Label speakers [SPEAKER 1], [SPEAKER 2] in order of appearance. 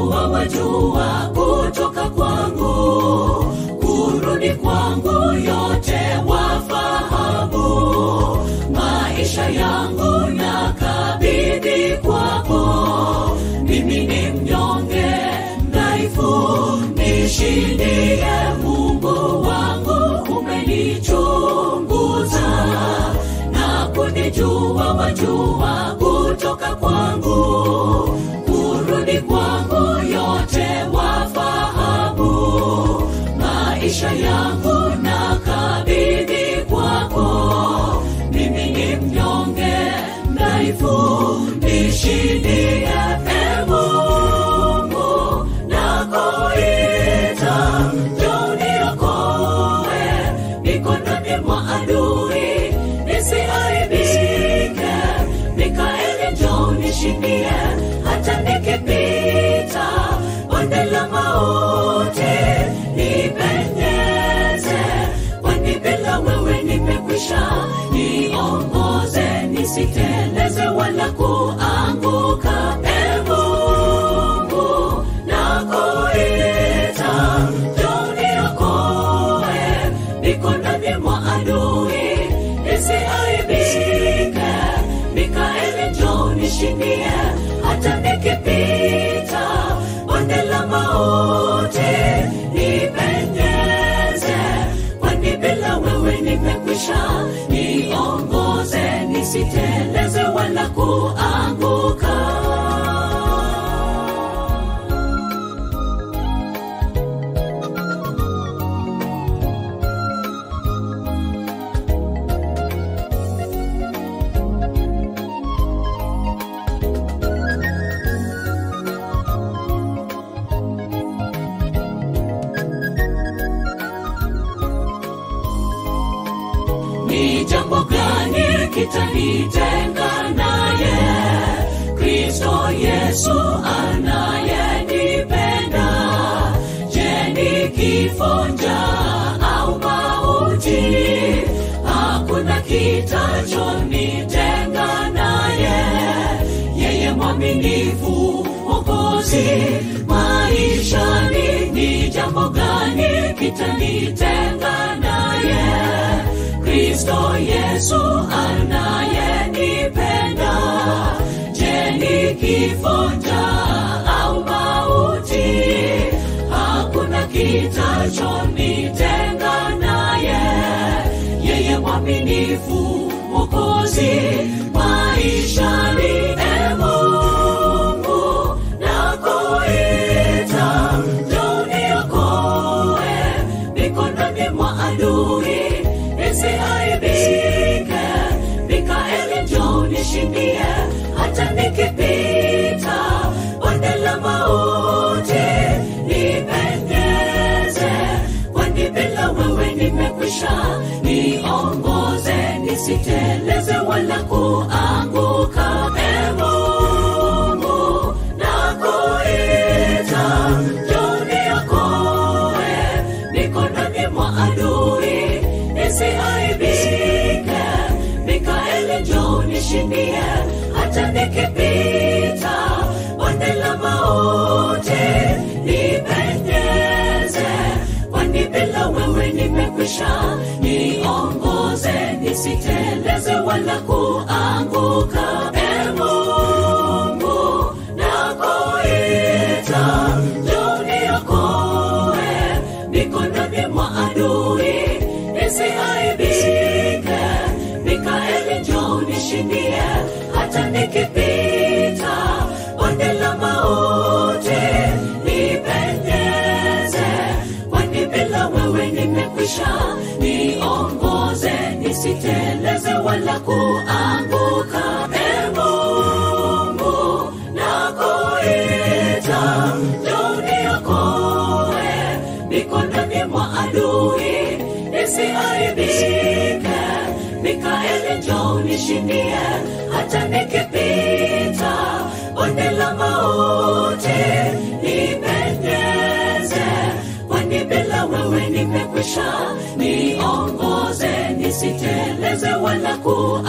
[SPEAKER 1] wajua wajua kutoka kwangu kurudi kwangu yote wafahamu. Maisha yangu na kabidhi kwako mimi ni mnyonge dhaifu nishindie mungu wangu umenichunguza na kunijua wajua kutoka maisha yangu na kabidhi kwako. Mimi ni mnyonge dhaifu nishindie nishindie ni jambo gani kitanitenga naye? Kristo yesu anayenipenda. Je ni kifo njaa au mauti? Hakuna kitachonitenga naye. Yeye mwaminifu mokozi maishani. Ni jambo gani kitanitenga naye kristo yesu anayenipenda je ni kifo au mauti? Hakuna kitachonitenga naye. Yeye mwaminifu mokozi maishani nishindie hata nikipita bonde la mauti nipenyeze kwani bila wewe nimekwisha niongoze nisiteleze wala kuanguka nishindie hata nikipita bonde la mauti nipendeze, kwani bila wewe nimekwisha niongoze nisiteleze wala kuanguka. E mungu nakuita joniokoe mikononi mwa adui nisiaibike njo nishindie hata nikipita bonde la mauti. Nipendeze kwani bila wewe nimekwisha. Niongoze nisiteleze wala kua